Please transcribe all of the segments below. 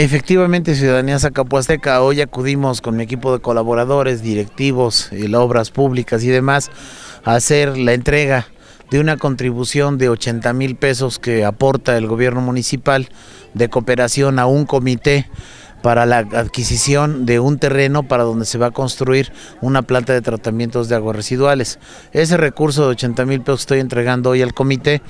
Efectivamente, Ciudadanía Zacapuasteca, hoy acudimos con mi equipo de colaboradores, directivos, y obras públicas y demás a hacer la entrega de una contribución de 80 mil pesos que aporta el gobierno municipal de cooperación a un comité para la adquisición de un terreno para donde se va a construir una planta de tratamientos de aguas residuales. Ese recurso de 80 mil pesos estoy entregando hoy al comité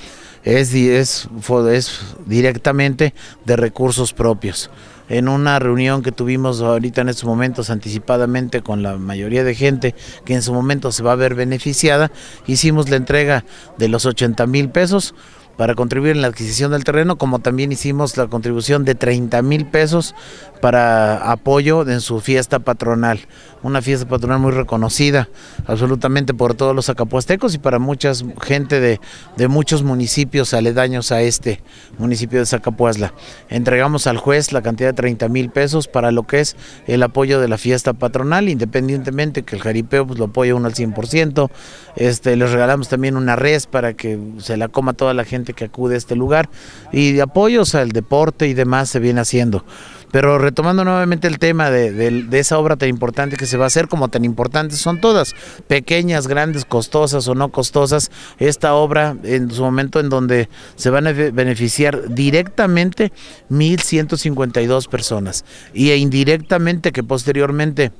es, es, es directamente de recursos propios. En una reunión que tuvimos ahorita en estos momentos anticipadamente con la mayoría de gente que en su momento se va a ver beneficiada, hicimos la entrega de los 80 mil pesos para contribuir en la adquisición del terreno, como también hicimos la contribución de 30 mil pesos para apoyo en su fiesta patronal, una fiesta patronal muy reconocida absolutamente por todos los acapuastecos y para mucha gente de, de, muchos municipios aledaños a este municipio de Zacapuazla. Entregamos al juez la cantidad de 30 mil pesos para lo que es el apoyo de la fiesta patronal, independientemente que el jaripeo pues, lo apoya uno al 100%, este, les regalamos también una res para que se la coma toda la gente que acude a este lugar y de apoyos al deporte y demás se viene haciendo. Pero retomando nuevamente el tema de, esa obra tan importante que se va a hacer, como tan importantes son todas, pequeñas, grandes, costosas o no costosas, esta obra en su momento en donde se van a beneficiar directamente 1.152 personas y e indirectamente que posteriormente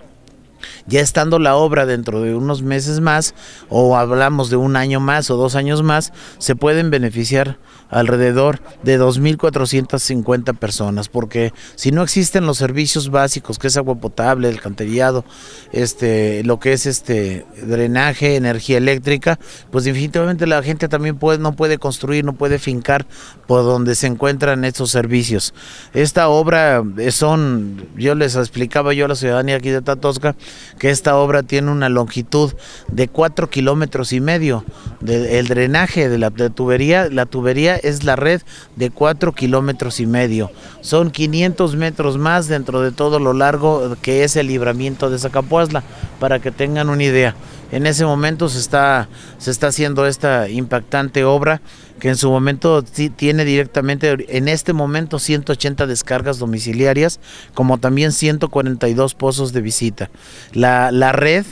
ya estando la obra dentro de unos meses más, o hablamos de un año más o dos años más, se pueden beneficiar alrededor de 2.450 personas, porque si no existen los servicios básicos, que es agua potable, el canterillado, este, lo que es este drenaje, energía eléctrica, pues definitivamente la gente también no puede construir, no puede fincar por donde se encuentran estos servicios. Esta obra son, yo les explicaba yo a la ciudadanía aquí de Tatosca, que esta obra tiene una longitud de cuatro kilómetros y medio. el drenaje de la tubería, la tubería es la red de cuatro kilómetros y medio. Son 500 metros más dentro de todo lo largo que es el libramiento de Zacapuazla, para que tengan una idea. En ese momento se está, se está haciendo esta impactante obra que en su momento tiene directamente, en este momento 180 descargas domiciliarias, como también 142 pozos de visita. La, la red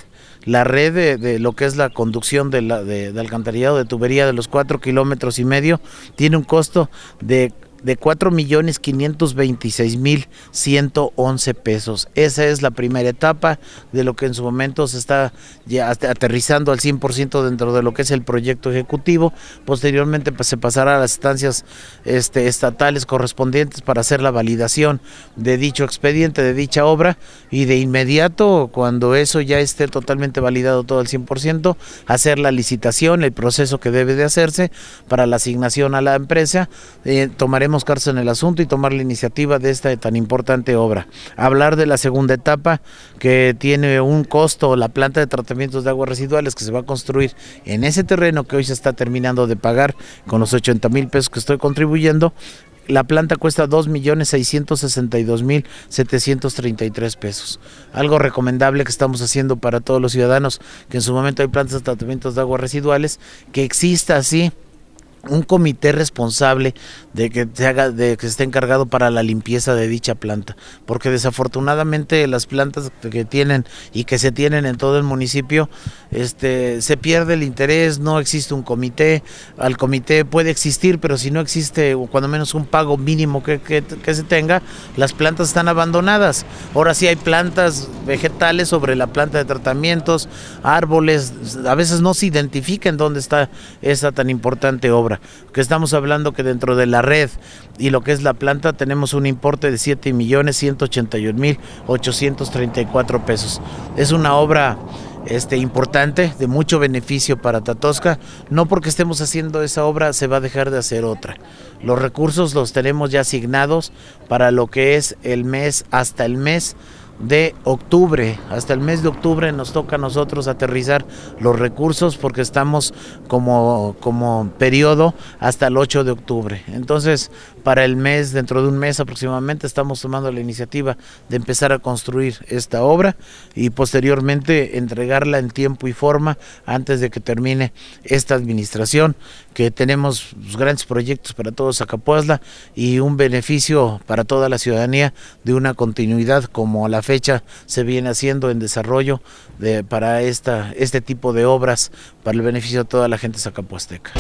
la red de, lo que es la conducción de, la, alcantarillado de tubería de los cuatro kilómetros y medio tiene un costo de de 4 millones 526 mil 111 pesos. Esa es la primera etapa de lo que en su momento se está ya aterrizando al 100% dentro de lo que es el proyecto ejecutivo. Posteriormente pues, se pasará a las instancias este, estatales correspondientes para hacer la validación de dicho expediente, de dicha obra y de inmediato, cuando eso ya esté totalmente validado todo al 100%, hacer la licitación, el proceso que debe de hacerse para la asignación a la empresa. Eh, tomaremos tomaremos en el asunto y tomar la iniciativa de esta tan importante obra. Hablar de la segunda etapa que tiene un costo, la planta de tratamientos de aguas residuales que se va a construir en ese terreno que hoy se está terminando de pagar con los 80 mil pesos que estoy contribuyendo, la planta cuesta 2.662.733 pesos. Algo recomendable que estamos haciendo para todos los ciudadanos, que en su momento hay plantas de tratamientos de aguas residuales, que exista así un comité responsable de que se haga de que esté encargado para la limpieza de dicha planta. Porque desafortunadamente las plantas que tienen y que se tienen en todo el municipio este se pierde el interés no existe un comité. Al comité puede existir pero si no existe cuando menos un pago mínimo que, que, que se tenga las plantas están abandonadas. Ahora sí hay plantas vegetales sobre la planta de tratamientos árboles a veces no se identifica en dónde está esa tan importante obra que estamos hablando que dentro de la red y lo que es la planta tenemos un importe de 7 millones 181 mil 834 pesos. Es una obra este, importante, de mucho beneficio para Tatosca. No porque estemos haciendo esa obra se va a dejar de hacer otra. Los recursos los tenemos ya asignados para lo que es el mes hasta el mes de octubre. Hasta el mes de octubre nos toca a nosotros aterrizar los recursos porque estamos como, como periodo hasta el 8 de octubre. Entonces, para el mes, dentro de un mes aproximadamente, estamos tomando la iniciativa de empezar a construir esta obra y posteriormente entregarla en tiempo y forma antes de que termine esta administración, que tenemos grandes proyectos para todos Zacapuazla y un beneficio para toda la ciudadanía de una continuidad como la fecha se viene haciendo en desarrollo de, para esta, este tipo de obras para el beneficio de toda la gente zacapuasteca.